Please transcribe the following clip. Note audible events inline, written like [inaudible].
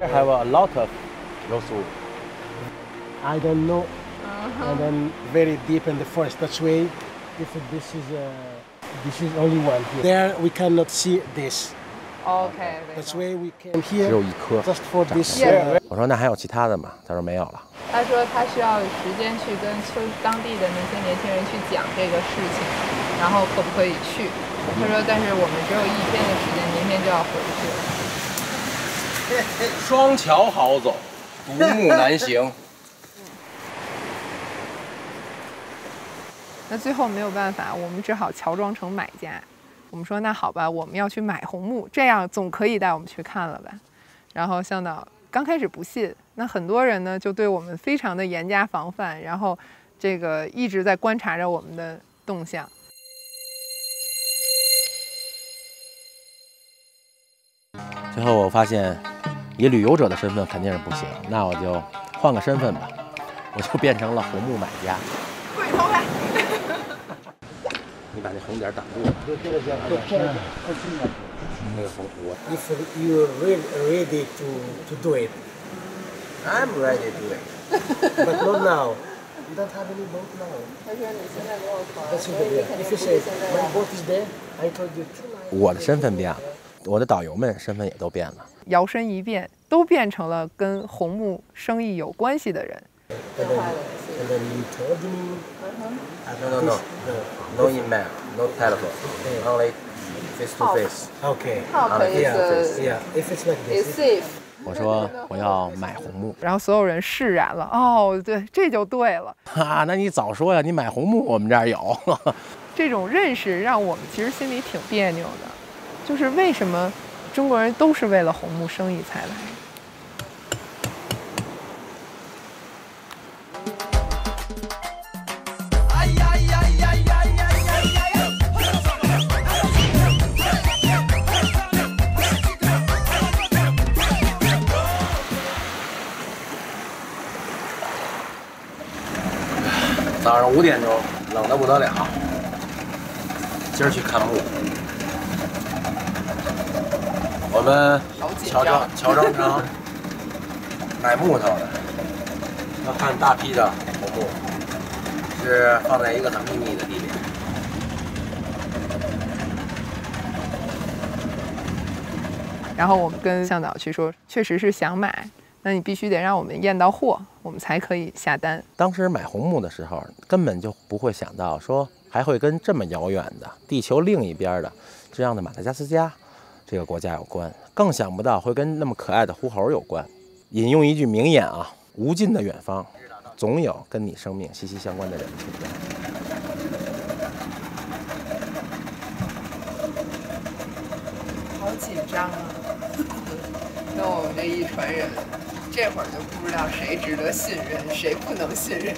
I have a lot of those wood. I don't know. And then very deep in the forest. That's why if this is uh, this is only one here. There we cannot see this. OK， That's why we came 只 here 有一棵。 just for this. Yeah. uh, 我说那还有其他的吗？他说没有了。他说他需要时间去跟秋当地的那些年轻人去讲这个事情，然后可不可以去？他说，但是我们只有一天的时间，明天就要回去了。 [laughs] 双桥好走，独木难行。[laughs] 那最后没有办法，我们只好乔装成买家。我们说那好吧，我们要去买红木，这样总可以带我们去看了吧？然后向导刚开始不信，那很多人呢就对我们非常的严加防范，然后这个一直在观察着我们的动向。最后我发现，以旅游者的身份肯定是不行，那我就换个身份吧，我就变成了红木买家。跪头来。你把那红点挡住了。那个红我 if you're really ready to, to do it, I'm ready to do it。but not now. You don't have any boat now. 他说你现在没有船，That's a good idea. If you say my boat is there, I told you tonight. 我的身份变了，我的导游们身份也都变了。摇身一变，都变成了跟红木生意有关系的人。No telephone. Only face to face. Ok yes 我说我要买红木。然后所有人释然了哦对这就对了。哈那你早说呀你买红木我们这儿有。[laughs] 这种认识让我们其实心里挺别扭的。就是为什么中国人都是为了红木生意才来？早上五点钟，冷的不得了。今儿去看木，我们乔装乔装成买木头的，要看大批的红木，是放在一个很秘密的地点。然后我们跟向导去说，确实是想买，那你必须得让我们验到货，我们才可以下单。当时买红木的时候，根本就不会想到说还会跟这么遥远的地球另一边的这样的马达加斯加这个国家有关，更想不到会跟那么可爱的狐猴有关。引用一句名言啊：“无尽的远方，总有跟你生命息息相关的人存在。好紧张啊！[laughs] 跟我们这一船人，这会儿就不知道谁值得信任，谁不能信任。